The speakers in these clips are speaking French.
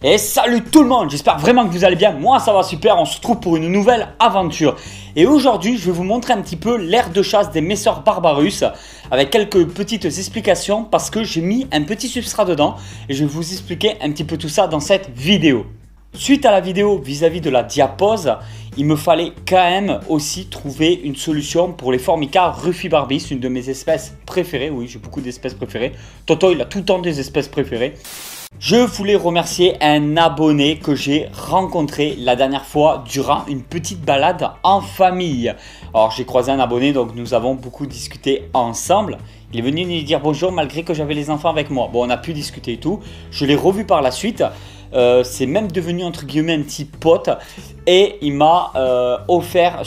Et salut tout le monde, j'espère vraiment que vous allez bien. Moi ça va super, on se retrouve pour une nouvelle aventure. Et aujourd'hui je vais vous montrer un petit peu l'air de chasse des Messeurs Barbarus avec quelques petites explications parce que j'ai mis un petit substrat dedans et je vais vous expliquer un petit peu tout ça dans cette vidéo. Suite à la vidéo vis-à-vis de la diapose, il me fallait quand même aussi trouver une solution pour les Formica rufibarbis, une de mes espèces préférées. Oui, j'ai beaucoup d'espèces préférées. Toto, il a tout le temps des espèces préférées. Je voulais remercier un abonné que j'ai rencontré la dernière fois durant une petite balade en famille. Alors j'ai croisé un abonné donc nous avons beaucoup discuté ensemble. Il est venu nous dire bonjour malgré que j'avais les enfants avec moi. Bon on a pu discuter et tout. Je l'ai revu par la suite. Euh, c'est même devenu entre guillemets un petit pote et il m'a euh, offert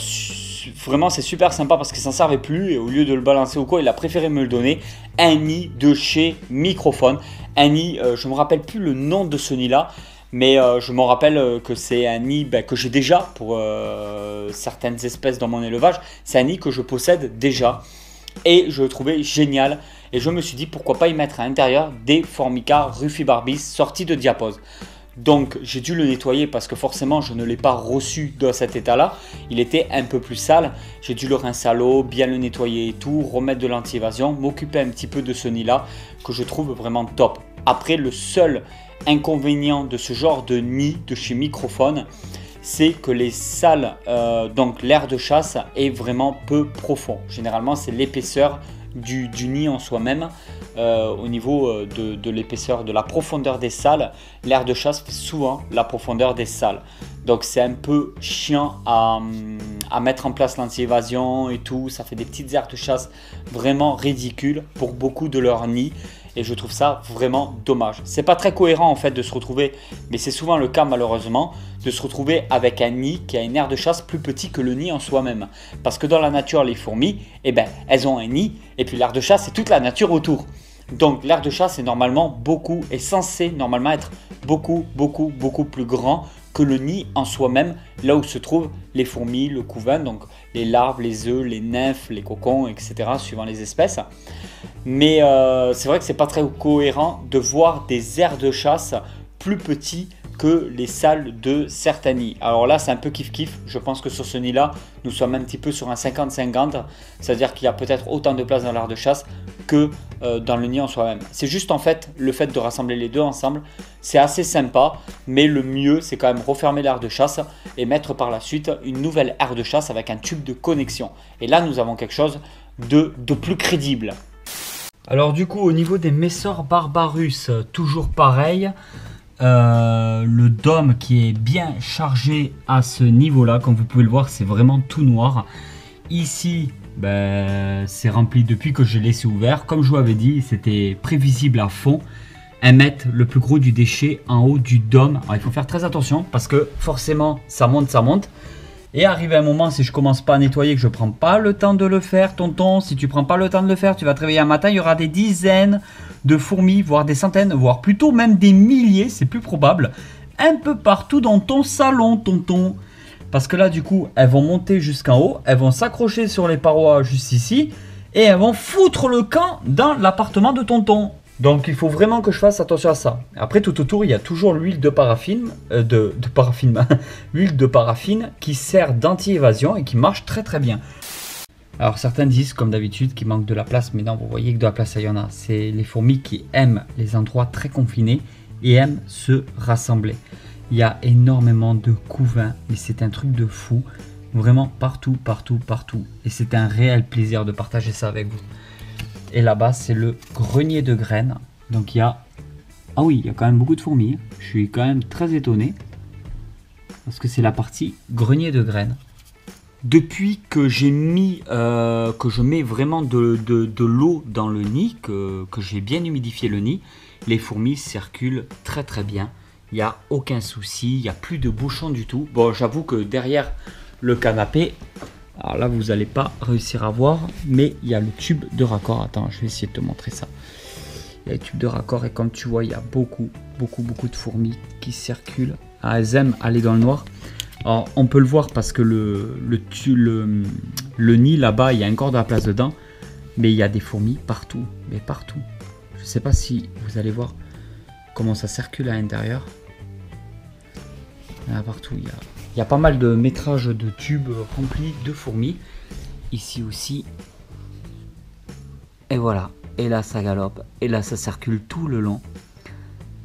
vraiment c'est super sympa parce qu'il s'en servait plus et au lieu de le balancer ou quoi il a préféré me le donner un nid de chez Microphone un nid, euh, je ne me rappelle plus le nom de ce nid-là, mais euh, je me rappelle euh, que c'est un nid ben, que j'ai déjà pour certaines espèces dans mon élevage. C'est un nid que je possède déjà et je le trouvais génial. Et je me suis dit pourquoi pas y mettre à l'intérieur des Formica rufibarbis sortis de diapose. Donc j'ai dû le nettoyer parce que forcément je ne l'ai pas reçu dans cet état là. Il était un peu plus sale. J'ai dû le rincer à l'eau, bien le nettoyer et tout, remettre de l'anti-évasion, m'occuper un petit peu de ce nid là que je trouve vraiment top. Après le seul inconvénient de ce genre de nid de chez Microphone, c'est que les salles, euh, donc l'air de chasse est vraiment peu profond. Généralement c'est l'épaisseur du, nid en soi-même, euh, au niveau euh, de, l'épaisseur, de la profondeur des salles, l'air de chasse fait souvent la profondeur des salles. Donc c'est un peu chiant à, mettre en place l'anti-évasion et tout. Ça fait des petites aires de chasse vraiment ridicules pour beaucoup de leurs nids et je trouve ça vraiment dommage. C'est pas très cohérent en fait de se retrouver, mais c'est souvent le cas malheureusement, de se retrouver avec un nid qui a une aire de chasse plus petit que le nid en soi-même. Parce que dans la nature, les fourmis, eh ben, elles ont un nid et puis l'aire de chasse, c'est toute la nature autour. Donc l'aire de chasse est normalement beaucoup, est censé normalement être beaucoup, beaucoup, beaucoup plus grand que le nid en soi-même, là où se trouvent les fourmis, le couvain, donc les larves, les œufs, les nymphes, les cocons, etc., suivant les espèces. Mais euh, c'est vrai que c'est pas très cohérent de voir des aires de chasse plus petits les salles de certains nids. Alors là, c'est un peu kiff-kiff. Je pense que sur ce nid-là, nous sommes un petit peu sur un 50-50. C'est-à-dire qu'il y a peut-être autant de place dans l'aire de chasse que euh, dans le nid en soi-même. C'est juste en fait le fait de rassembler les deux ensemble. C'est assez sympa, mais le mieux, c'est quand même refermer l'aire de chasse et mettre par la suite une nouvelle aire de chasse avec un tube de connexion. Et là, nous avons quelque chose de, de plus crédible. Alors du coup, au niveau des Messors Barbarus, toujours pareil. Euh, le dôme qui est bien chargé à ce niveau-là, comme vous pouvez le voir, c'est vraiment tout noir. Ici, ben, c'est rempli depuis que je l'ai laissé ouvert. Comme je vous avais dit, c'était prévisible à fond. Un mètre, le plus gros du déchet en haut du dôme. Il faut faire très attention parce que forcément, ça monte, ça monte. Et arrivé un moment, si je commence pas à nettoyer, que je prends pas le temps de le faire, tonton, si tu prends pas le temps de le faire, tu vas te réveiller un matin, il y aura des dizaines de fourmis, voire des centaines, voire plutôt même des milliers, c'est plus probable, un peu partout dans ton salon, tonton. Parce que là, du coup, elles vont monter jusqu'en haut, elles vont s'accrocher sur les parois juste ici, et elles vont foutre le camp dans l'appartement de tonton. Donc il faut vraiment que je fasse attention à ça. Après tout autour, il y a toujours l'huile de paraffine, euh, de, de paraffine, l'huile de paraffine qui sert d'anti-évasion et qui marche très très bien. Alors certains disent comme d'habitude qu'il manque de la place, mais non, vous voyez que de la place il y en a. C'est les fourmis qui aiment les endroits très confinés et aiment se rassembler. Il y a énormément de couvains, mais c'est un truc de fou. Vraiment partout, partout, partout. Et c'est un réel plaisir de partager ça avec vous. Et là-bas, c'est le grenier de graines. Donc il y a... Ah oui, il y a quand même beaucoup de fourmis. Je suis quand même très étonné. Parce que c'est la partie grenier de graines. Depuis que j'ai mis, euh, que je mets vraiment de, l'eau dans le nid, que, j'ai bien humidifié le nid, les fourmis circulent très très bien. Il n'y a aucun souci, il n'y a plus de bouchons du tout. Bon, j'avoue que derrière le canapé, alors là, vous n'allez pas réussir à voir, mais il y a le tube de raccord. Attends, je vais essayer de te montrer ça. Il y a le tube de raccord et comme tu vois, il y a beaucoup, beaucoup, beaucoup de fourmis qui circulent. Elles aiment aller dans le noir. On peut le voir parce que le, nid là-bas, il y a encore de la place dedans. Mais il y a des fourmis partout, mais partout. Je ne sais pas si vous allez voir comment ça circule à l'intérieur. Là, partout, il y, a, il y a pas mal de métrages de tubes remplis de fourmis. Ici aussi. Et voilà. Et là, ça galope. Et là, ça circule tout le long.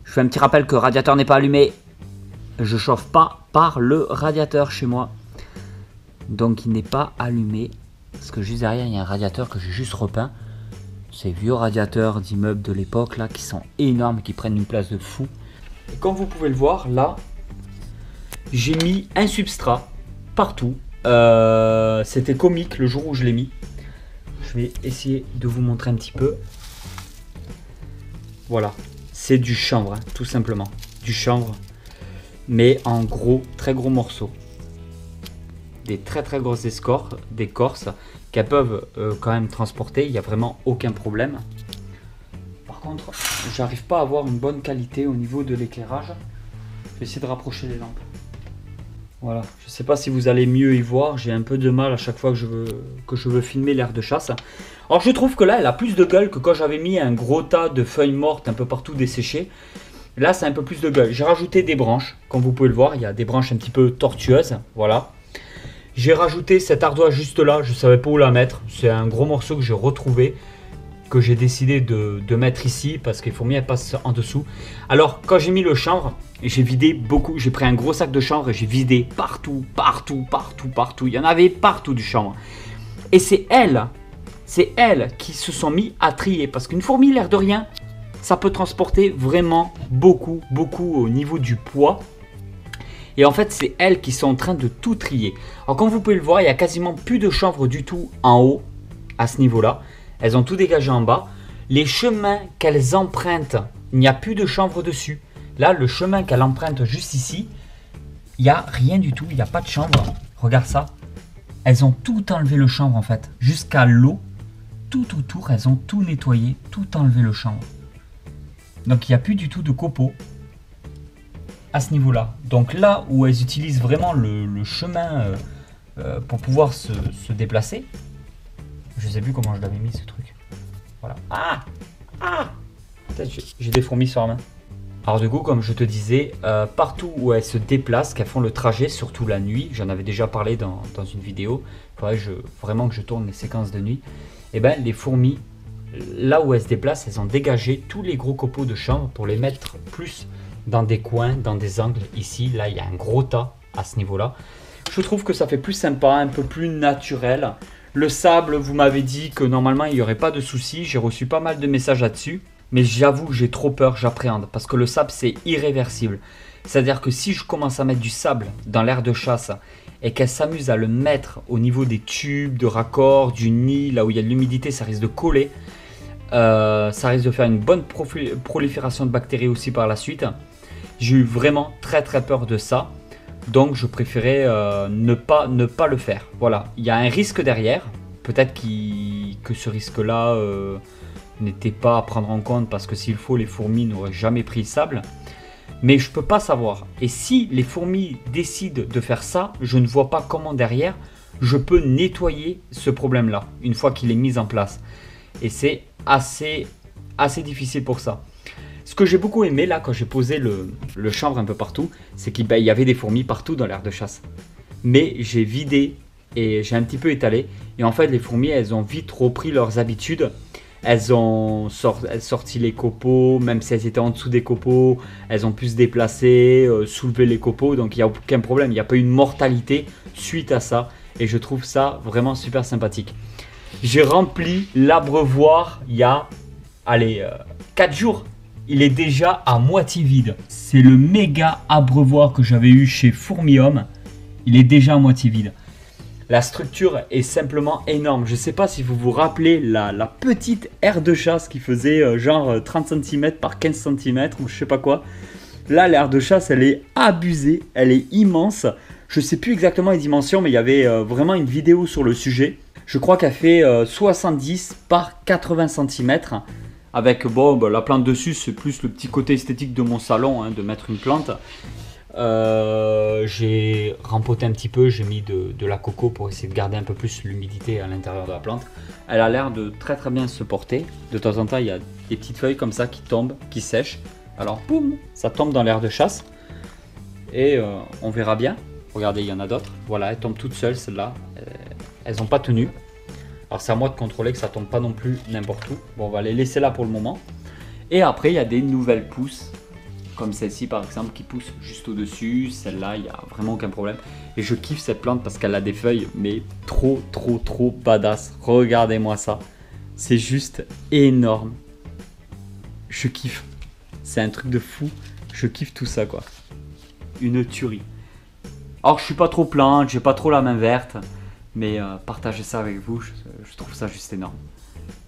Je fais un petit rappel que le radiateur n'est pas allumé. Je chauffe pas par le radiateur chez moi. Donc, il n'est pas allumé. Parce que juste derrière, il y a un radiateur que j'ai juste repeint. Ces vieux radiateurs d'immeubles de l'époque là qui sont énormes, qui prennent une place de fou. Et comme vous pouvez le voir, là, j'ai mis un substrat partout. Euh, C'était comique le jour où je l'ai mis. Je vais essayer de vous montrer un petit peu. Voilà, c'est du chanvre, hein, tout simplement. Du chanvre, mais en gros, très gros morceaux. Des très très grosses d'écorce qu'elles peuvent euh, quand même transporter. Il n'y a vraiment aucun problème. Par contre, j'arrive pas à avoir une bonne qualité au niveau de l'éclairage. Je vais essayer de rapprocher les lampes. Voilà, je sais pas si vous allez mieux y voir, j'ai un peu de mal à chaque fois que je veux, que je veux filmer l'air de chasse. Alors je trouve que là, elle a plus de gueule que quand j'avais mis un gros tas de feuilles mortes un peu partout desséchées. Là, c'est un peu plus de gueule. J'ai rajouté des branches, comme vous pouvez le voir, il y a des branches un petit peu tortueuses, voilà. J'ai rajouté cette ardoise juste là, je savais pas où la mettre. C'est un gros morceau que j'ai retrouvé, que j'ai décidé de, mettre ici, parce qu'il faut mieux passer en dessous. Alors, quand j'ai mis le chanvre, j'ai vidé beaucoup, j'ai pris un gros sac de chanvre et j'ai vidé partout, partout, partout, partout. Il y en avait partout du chanvre. Et c'est elles, c'est elles qui se sont mis à trier, parce qu'une fourmi, l'air de rien, ça peut transporter vraiment beaucoup, beaucoup au niveau du poids. Et en fait, c'est elles qui sont en train de tout trier. Alors, comme vous pouvez le voir, il y a quasiment plus de chanvre du tout en haut, à ce niveau-là. Elles ont tout dégagé en bas. Les chemins qu'elles empruntent, il n'y a plus de chanvre dessus. Là, le chemin qu'elle emprunte juste ici, il n'y a rien du tout. Il n'y a pas de chanvre. Regarde ça. Elles ont tout enlevé le chanvre en fait. Jusqu'à l'eau, tout autour, elles ont tout nettoyé, tout enlevé le chanvre. Donc il n'y a plus du tout de copeaux à ce niveau-là. Donc là où elles utilisent vraiment le, chemin euh, euh, pour pouvoir se, déplacer, je sais plus comment je l'avais mis ce truc. Voilà. Ah Ah J'ai des fourmis sur la main. Alors du coup, comme je te disais, euh, partout où elles se déplacent, qu'elles font le trajet, surtout la nuit, j'en avais déjà parlé dans, une vidéo, il faudrait je, vraiment que je tourne les séquences de nuit, et eh ben les fourmis, là où elles se déplacent, elles ont dégagé tous les gros copeaux de chambre pour les mettre plus dans des coins, dans des angles. Ici, là, il y a un gros tas à ce niveau-là. Je trouve que ça fait plus sympa, un peu plus naturel. Le sable, vous m'avez dit que normalement, il n'y aurait pas de soucis. J'ai reçu pas mal de messages là-dessus. Mais j'avoue que j'ai trop peur, j'appréhende. Parce que le sable, c'est irréversible. C'est-à-dire que si je commence à mettre du sable dans l'air de chasse et qu'elle s'amuse à le mettre au niveau des tubes, de raccords, du nid, là où il y a de l'humidité, ça risque de coller. Euh, ça risque de faire une bonne prolifération de bactéries aussi par la suite. J'ai eu vraiment très très peur de ça. Donc je préférais euh, ne, pas, ne pas le faire. Voilà, il y a un risque derrière. Peut-être que ce risque-là euh, n'était pas à prendre en compte parce que s'il faut, les fourmis n'auraient jamais pris le sable. Mais je peux pas savoir. Et si les fourmis décident de faire ça, je ne vois pas comment derrière je peux nettoyer ce problème-là une fois qu'il est mis en place. Et c'est assez, assez difficile pour ça. Ce que j'ai beaucoup aimé là quand j'ai posé le, chanvre un peu partout, c'est qu'il ben, y avait des fourmis partout dans l'air de chasse. Mais j'ai vidé et j'ai un petit peu étalé. Et en fait, les fourmis, elles ont vite repris leurs habitudes. Elles ont sorti les copeaux, même si elles étaient en dessous des copeaux, elles ont pu se déplacer, euh, soulever les copeaux, donc il n'y a aucun problème, il n'y a pas eu de mortalité suite à ça, et je trouve ça vraiment super sympathique. J'ai rempli l'abreuvoir il y a, allez, 4 euh, jours, il est déjà à moitié vide. C'est le méga abreuvoir que j'avais eu chez Fourmium. Il est déjà à moitié vide. La structure est simplement énorme. Je ne sais pas si vous vous rappelez la, petite aire de chasse qui faisait euh, genre 30 euh, cm par 15 cm ou je sais pas quoi. Là, l'aire de chasse, elle est abusée, elle est immense. Je ne sais plus exactement les dimensions, mais il y avait vraiment une vidéo sur le sujet. Je crois qu'elle fait 70 par 80 cm. Avec bon, bah, la plante dessus, c'est plus le petit côté esthétique de mon salon, hein, de mettre une plante. Euh, j'ai rempoté un petit peu, j'ai mis de, la coco pour essayer de garder un peu plus l'humidité à l'intérieur de la plante. Elle a l'air de très très bien se porter. De temps en temps, il y a des petites feuilles comme ça qui tombent, qui sèchent. Alors, boum, ça tombe dans l'air de chasse. Et euh, on verra bien. Regardez, il y en a d'autres. Voilà, elles tombent toutes seules, celles-là. Elles n'ont pas tenu. Alors c'est à moi de contrôler que ça tombe pas non plus n'importe où. Bon, on va les laisser là pour le moment. Et après, il y a des nouvelles pousses. Comme celle-ci par exemple qui pousse juste au-dessus. Celle-là, il n'y a vraiment aucun problème. Et je kiffe cette plante parce qu'elle a des feuilles, mais trop, trop, trop badass. Regardez-moi ça. C'est juste énorme. Je kiffe. C'est un truc de fou. Je kiffe tout ça, quoi. Une tuerie. Alors, je suis pas trop plante, j'ai pas trop la main verte. Mais euh, partager ça avec vous, je, trouve ça juste énorme.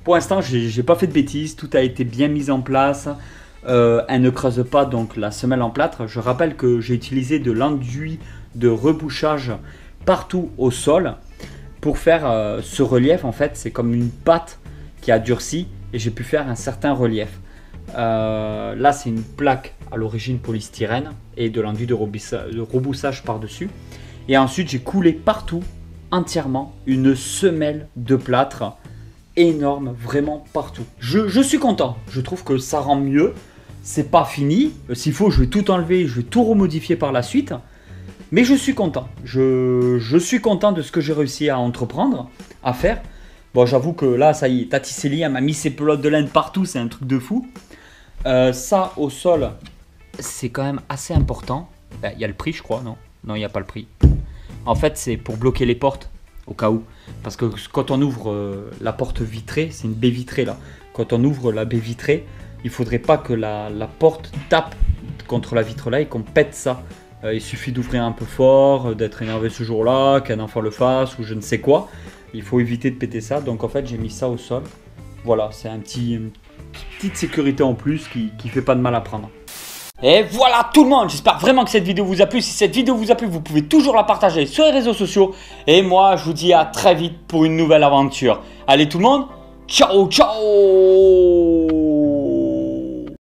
Pour l'instant, j'ai pas fait de bêtises. Tout a été bien mis en place. Euh, elle ne creuse pas donc la semelle en plâtre. Je rappelle que j'ai utilisé de l'enduit de rebouchage partout au sol pour faire euh, ce relief. En fait, c'est comme une pâte qui a durci et j'ai pu faire un certain relief. Euh, là, c'est une plaque à l'origine polystyrène et de l'enduit de, de reboussage par-dessus. Et ensuite, j'ai coulé partout entièrement une semelle de plâtre énorme, vraiment partout. Je, suis content, je trouve que ça rend mieux c'est pas fini. Euh, s'il faut, je vais tout enlever, je vais tout remodifier par la suite. Mais je suis content. Je, suis content de ce que j'ai réussi à entreprendre, à faire. Bon, j'avoue que là, ça y est, Tati Célie, m'a mis ses pelotes de laine partout, c'est un truc de fou. Euh, ça, au sol, c'est quand même assez important. Ben, il y a le prix, je crois, non? Non, il n'y a pas le prix. En fait, c'est pour bloquer les portes, au cas où. Parce que quand on ouvre euh, la porte vitrée, c'est une baie vitrée là. Quand on ouvre la baie vitrée, il faudrait pas que la, porte tape contre la vitre là et qu'on pète ça. Euh, il suffit d'ouvrir un peu fort, d'être énervé ce jour-là, qu'un enfant le fasse ou je ne sais quoi. Il faut éviter de péter ça. Donc en fait, j'ai mis ça au sol. Voilà, c'est un petit, une petite sécurité en plus qui, qui fait pas de mal à prendre. Et voilà tout le monde, j'espère vraiment que cette vidéo vous a plu. Si cette vidéo vous a plu, vous pouvez toujours la partager sur les réseaux sociaux. Et moi, je vous dis à très vite pour une nouvelle aventure. Allez tout le monde, ciao ciao